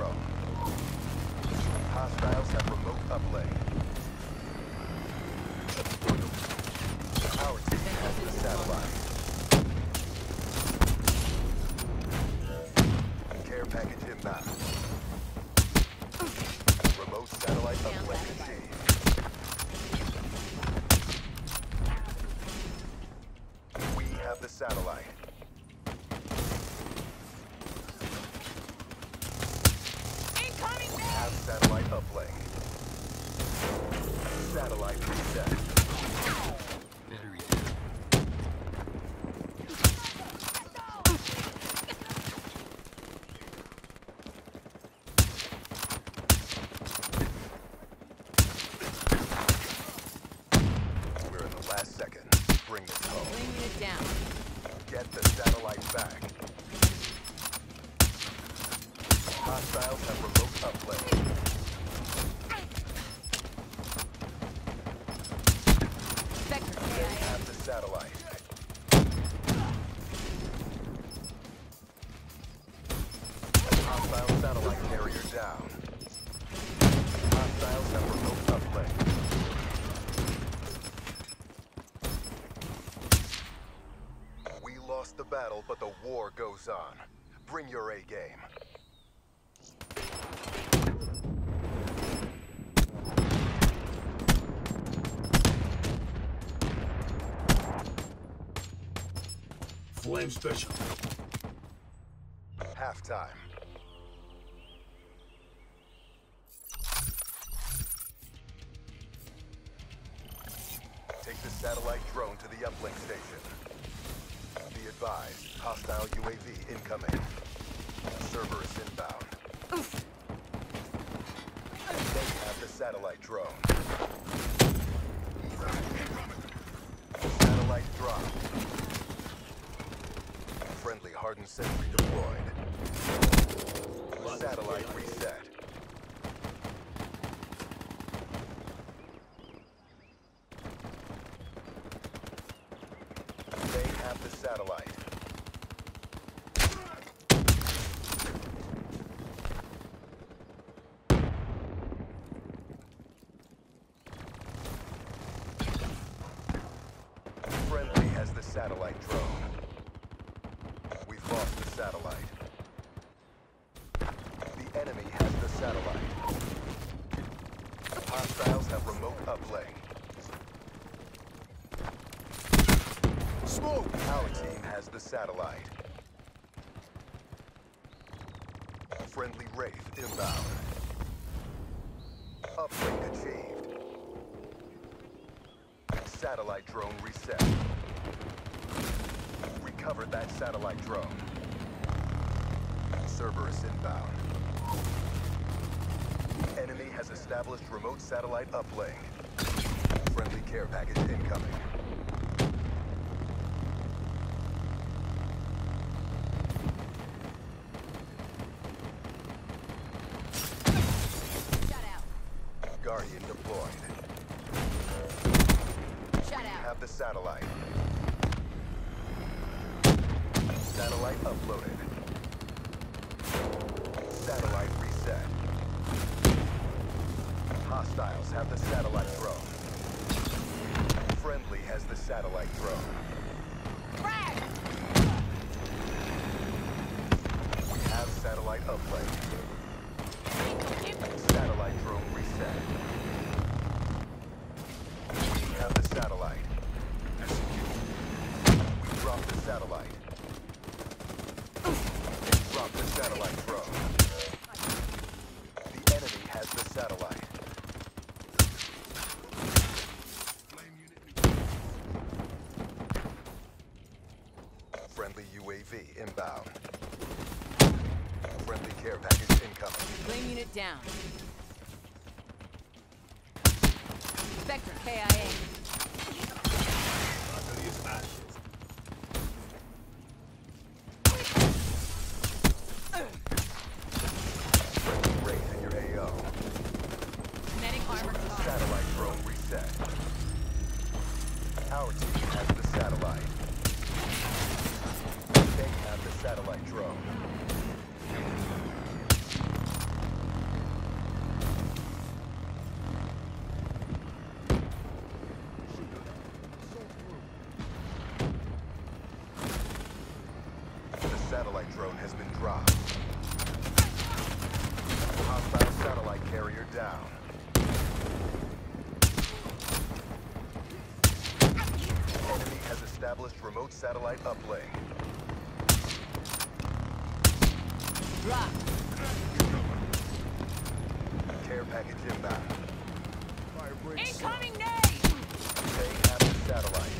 drone. Hostiles have remote uplink. Satellite uplink. Satellite reset. We're in the last second. Bring this home. Bring unit down. Get the satellite back. Hostiles have remote uplink. Vector They KIA. have the satellite. Hostile satellite carrier down. Hostiles have. We lost the battle, but the war goes on. Bring your A Flame special. Halftime. Take the satellite drone to the uplink station. Be advised, hostile UAV incoming. Cerberus inbound. They have the satellite drone. Satellite dropped. Friendly hardened sentry deployed. Satellite reset. They have the satellite. Friendly has the satellite drone. We've lost the satellite. The enemy has the satellite. Hostiles have remote uplink. Smoke! Our team has the satellite. Friendly Wraith inbound. Uplink achieved. Satellite drone reset. Recovered that satellite drone. Cerberus inbound. Enemy has established remote satellite uplink. Friendly care package incoming. Guardian deployed. Shut out. Have the satellite. Satellite uploaded. Satellite reset. Hostiles have the satellite drone. Friendly has the satellite drone. Frag! We have satellite uplink. Satellite drone reset. We have the satellite. We dropped the satellite. Drop the satellite drone. The enemy has the satellite. Friendly UAV inbound. Friendly care package incoming. Flame unit down. Vector KIA. Has been dropped. Hostile satellite carrier down. Enemy has established remote satellite uplink. Drop. Care package inbound. Incoming nade! Staying after satellite.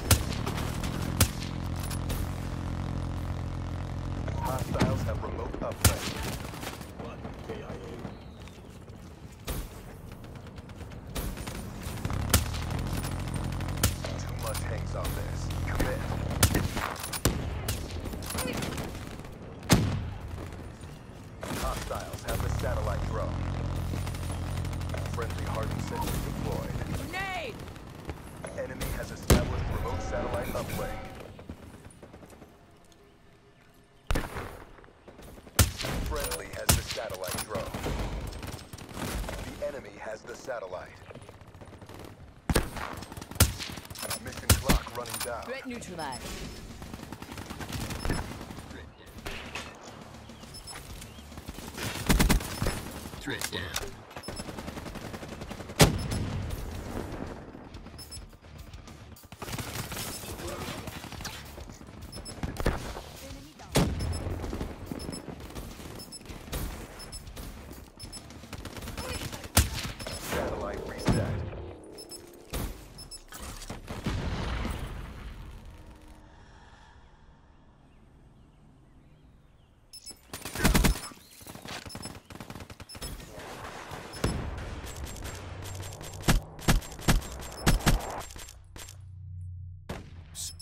Hostiles have remote uplink. One KIA. Too much hangs on this. Commit. Hostiles have the satellite drone. Friendly hardened sensors deployed. Grenade! Enemy has established remote satellite uplink. Friendly has the satellite drone. The enemy has the satellite. Mission clock running down. Threat neutralized. Threat down.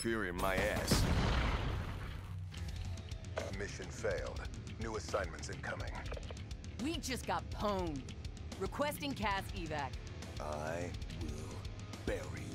Superior my ass. Mission failed. New assignments incoming. We just got pwned. Requesting CAS evac. I will bury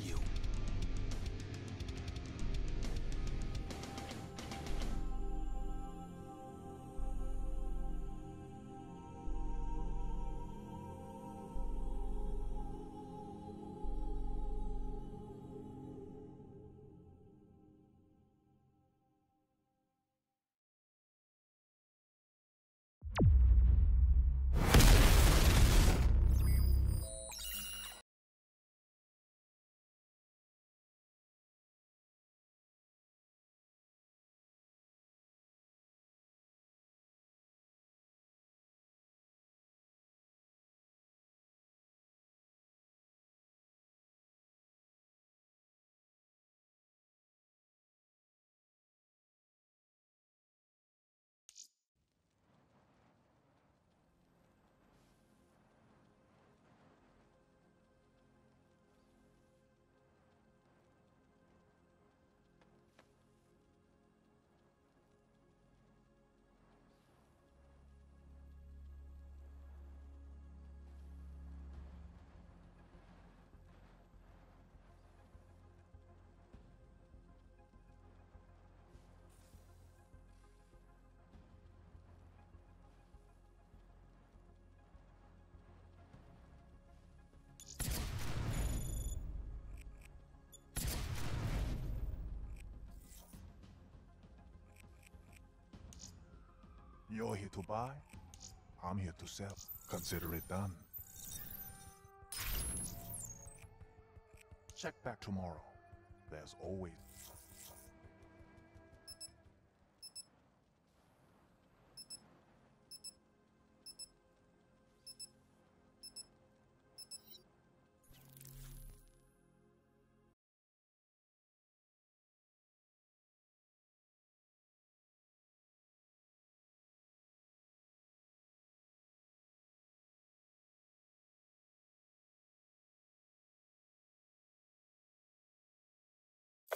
You're here to buy, I'm here to sell. Consider it done. Check back tomorrow. There's always.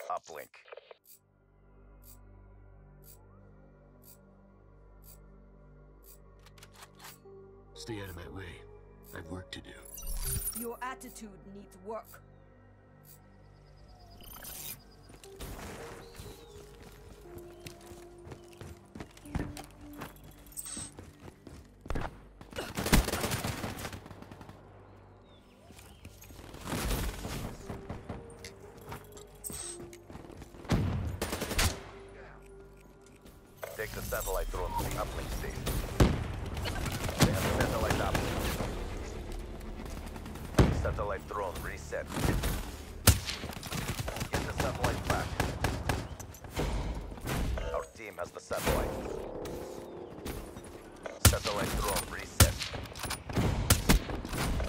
Uplink. Stay out of my way. I've work to do. Your attitude needs work. Satellite drone reset. Get the satellite back. Our team has the satellite. Satellite drone reset.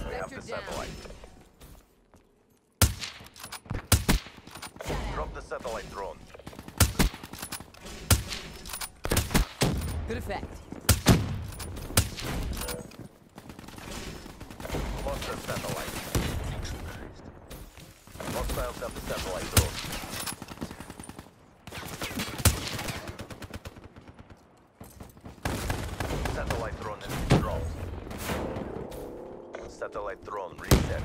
We have the satellite. Drop the satellite drone. Good effect. Lost satellite. Hostiles have the satellite drone. Satellite drone been dropped. Satellite drone reset.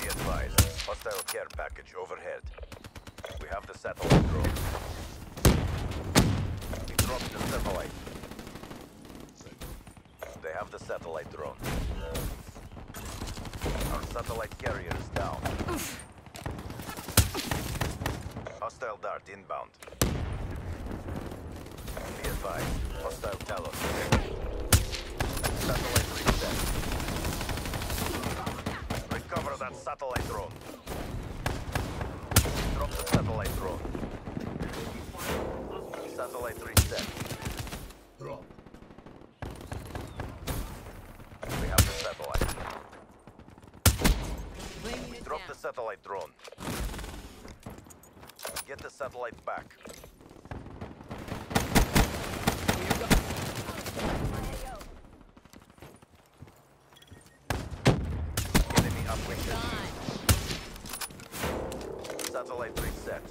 Be advised, hostile care package overhead. We have the satellite drone. We dropped the satellite. They have the satellite drone. Our satellite carrier is down. Hostile dart inbound. Be advised, hostile Talon detected. Satellite reset. Recover that satellite drone. Drop the satellite drone. Satellite reset. Drop. We have the satellite. Drop the satellite drone. Get the satellite back. Enemy uplink. Done. Satellite reset.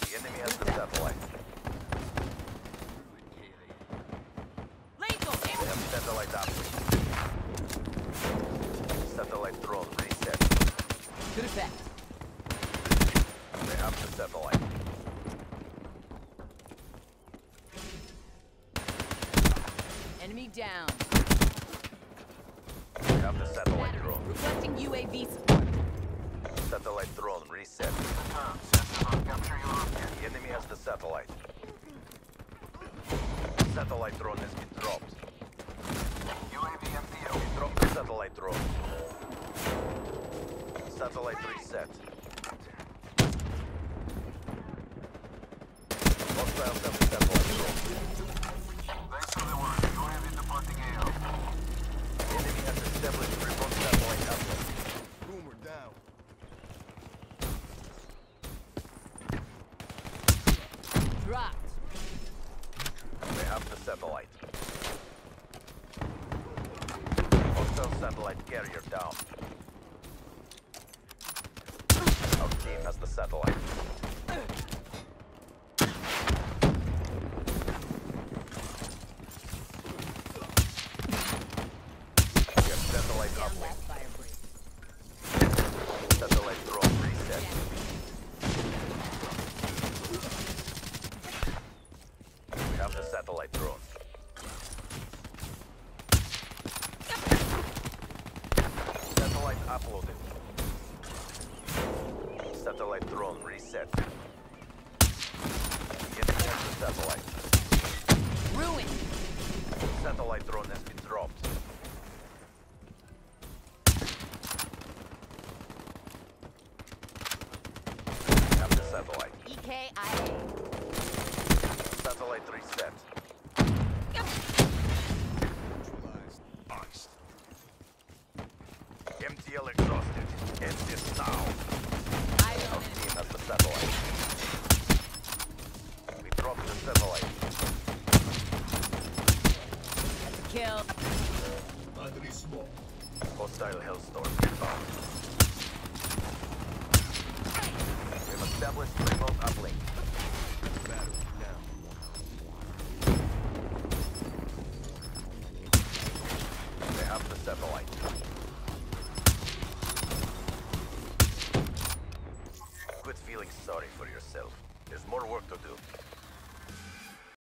The enemy has the satellite. Lethal. They have satellite uplink. Satellite drone reset. Good effect. They have the satellite. Enemy down. They have the satellite Battery. drone. Requesting UAV support. Satellite drone reset. The enemy has the satellite. Satellite drone has been dropped. UAV MPO. Drop the satellite drone. Satellite reset. The satellite drone. The enemy has established remote satellite uplink. Boomer down. Dropped. They have the satellite. Hostile satellite carrier down. Our team has the satellite. Get satellite Down uplink. last Firebreak. Satellite drone reset. We have the satellite drone. Satellite uploaded. Satellite drone reset. Get the satellite. Ruin. Satellite drone has been dropped. Have the satellite. E EKIA. Satellite reset. Iced. MTL exhausted. End this now. Eyes Our on enemy. team has the satellite. We dropped the satellite. That's a kill. Hostile Hellstorm inbound. We've established remote uplink. They have the satellite. Quit feeling sorry for yourself. There's more work to do.